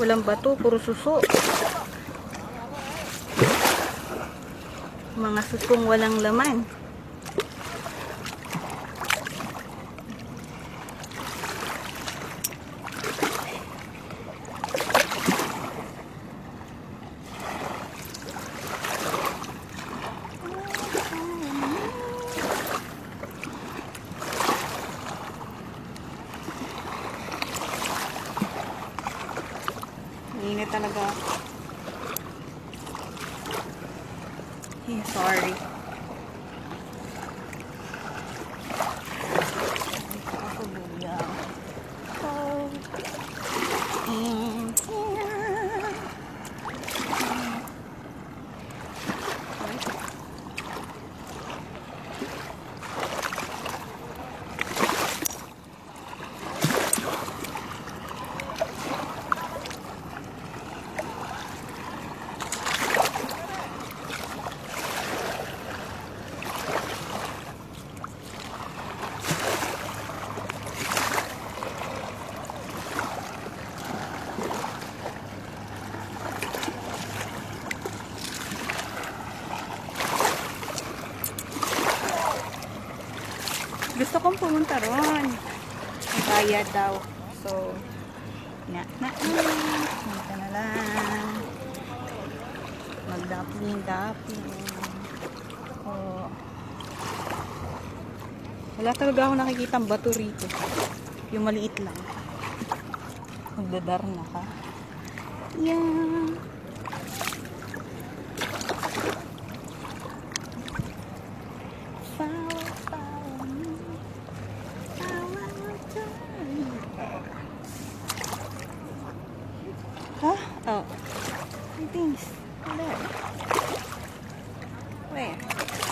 Walang bato, puro suso. Mga susong walang laman. Talaga. Eh, sorry. Gusto kong pumunta ron. May daw. So, na, na, na. Punta na lang. Magdapling-dapling. Oh. Wala talaga ako nakikita bato rito. Yung maliit lang. Magdadar na ka. Yeah. Follow, Like Where?